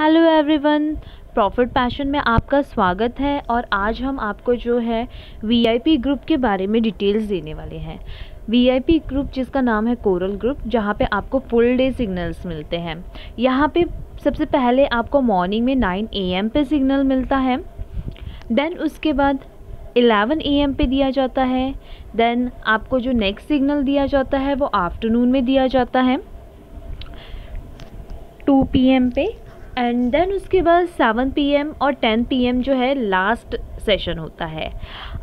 Hello everyone profit passion में आपका स्वागत है और आज हम आपको जो है वीआईपी ग्रुप के बारे में डिटेल्स देने वाले हैं। वीआईपी ग्रुप जिसका नाम है कोरल ग्रुप जहाँ पे आपको फुल डे सिग्नल्स मिलते हैं। यहाँ पे सबसे पहले आपको मॉर्निंग में 9 एम पे सिग्नल मिलता है। देन उसके बाद 11 एम पे दिया जाता है। देन आपको जो नेक्स्ट सिग्नल दिया जाता है, वो आफ्टरनून में दिया जाता है। 2 पीएम पे एंड देन उसके बाद सेवन पी और टेन पी जो है लास्ट सेशन होता है।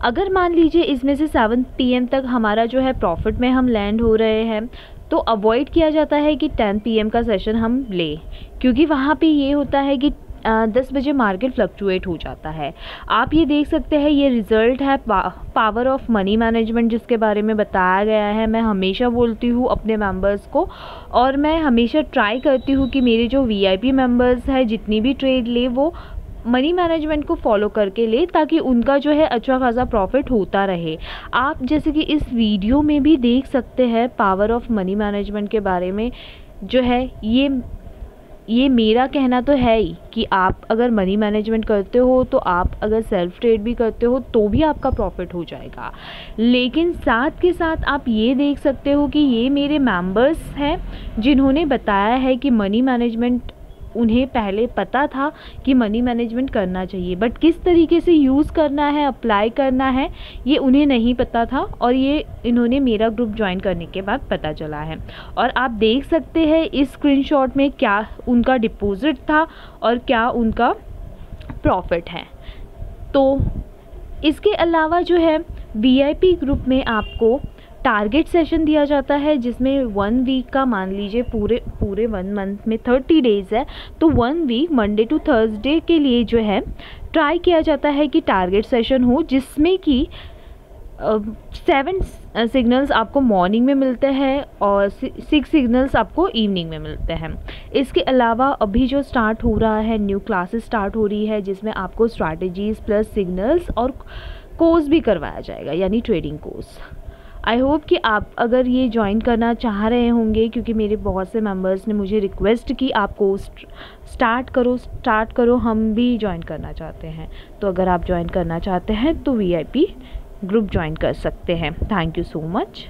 अगर मान लीजिए इसमें से सेवन पी तक हमारा जो है प्रॉफिट में हम लैंड हो रहे हैं तो अवॉइड किया जाता है कि टेन पी का सेशन हम लें। क्योंकि वहाँ पे ये होता है कि दस बजे मार्केट फ्लक्चुएट हो जाता है। आप ये देख सकते हैं ये रिज़ल्ट है पा, पावर ऑफ़ मनी मैनेजमेंट जिसके बारे में बताया गया है। मैं हमेशा बोलती हूँ अपने मेंबर्स को और मैं हमेशा ट्राई करती हूँ कि मेरे जो वीआईपी मेंबर्स हैं जितनी भी ट्रेड ले वो मनी मैनेजमेंट को फॉलो करके ले ताकि उनका जो है अच्छा खासा प्रॉफिट होता रहे। आप जैसे कि इस वीडियो में भी देख सकते हैं पावर ऑफ़ मनी मैनेजमेंट के बारे में जो है ये ये मेरा कहना तो है ही कि आप अगर मनी मैनेजमेंट करते हो तो आप अगर सेल्फ ट्रेड भी करते हो तो भी आपका प्रॉफिट हो जाएगा। लेकिन साथ के साथ आप ये देख सकते हो कि ये मेरे मेंबर्स हैं, जिन्होंने बताया है कि मनी मैनेजमेंट उन्हें पहले पता था कि मनी मैनेजमेंट करना चाहिए। बट किस तरीके से यूज़ करना है अप्लाई करना है, ये उन्हें नहीं पता था और ये इन्होंने मेरा ग्रुप ज्वाइन करने के बाद पता चला है। और आप देख सकते हैं इस स्क्रीनशॉट में क्या उनका डिपॉज़िट था और क्या उनका प्रॉफिट है। तो इसके अलावा जो है वीआईपी ग्रुप में आपको टारगेट सेशन दिया जाता है, जिसमें वन वीक का मान लीजिए पूरे पूरे वन मंथ में थर्टी डेज़ है तो one week Monday to Thursday के लिए जो है ट्राई किया जाता है कि टारगेट सेशन हो, जिसमें कि सेवन सिग्नल्स आपको मॉर्निंग में मिलते हैं और सिक्स सिग्नल्स आपको इवनिंग में मिलते हैं। इसके अलावा अभी जो स्टार्ट हो रहा है न्यू क्लासेस स्टार्ट हो रही है, जिसमें आपको स्ट्रैटेजीज़ प्लस सिग्नल्स और कोर्स भी करवाया जाएगा, यानी ट्रेडिंग कोर्स आई होप कि आप अगर ये ज्वाइन करना चाह रहे होंगे, क्योंकि मेरे बहुत से मेंबर्स ने मुझे रिक्वेस्ट की आप कोर्स स्टार्ट करो स्टार्ट करो, हम भी ज्वाइन करना चाहते हैं। तो अगर आप ज्वाइन करना चाहते हैं तो वीआईपी ग्रुप ज्वाइन कर सकते हैं। Thank you so much